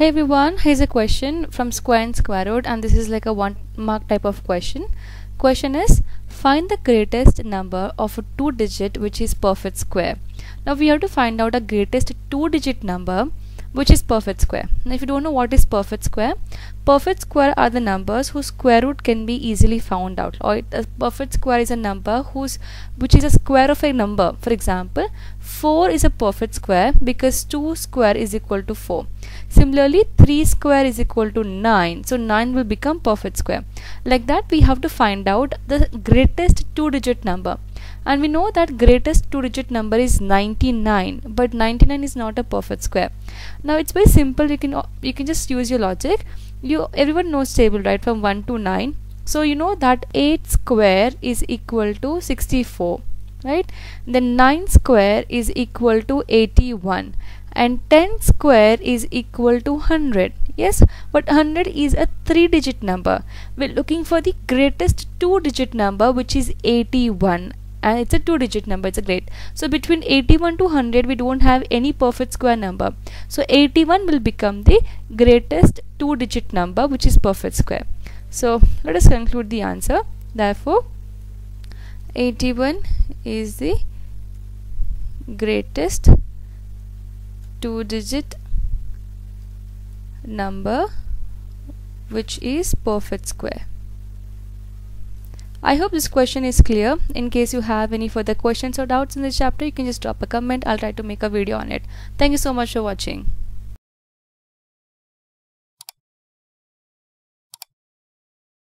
Hey everyone, here's a question from square and square root and this is like a one mark type of question. Question is find the greatest number of a two digit which is perfect square. Now we have to find out a greatest two digit number which is perfect square. Now if you don't know what is perfect square, perfect square are the numbers whose square root can be easily found out or a perfect square is a number whose which is a square of a number. For example, 4 is a perfect square because 2 square is equal to 4. Similarly, 3 square is equal to 9. So 9 will become perfect square. Like that we have to find out the greatest two digit number and we know that greatest two digit number is 99 but 99 is not a perfect square. Now it's very simple. You can you can just use your logic. You everyone knows table right from 1 to 9 so you know that 8 square is equal to 64 right? Then 9 square is equal to 81 and 10 square is equal to 100 yes? But 100 is a three digit number. We're looking for the greatest two digit number which is 81 and it's a two digit number it's a great. So between 81 to 100 we don't have any perfect square number. So 81 will become the greatest two digit number which is perfect square. So let us conclude the answer. Therefore 81 is the greatest two digit number which is perfect square I hope this question is clear. In case you have any further questions or doubts in this chapter, you can just drop a comment. I'll try to make a video on it. Thank you so much for watching.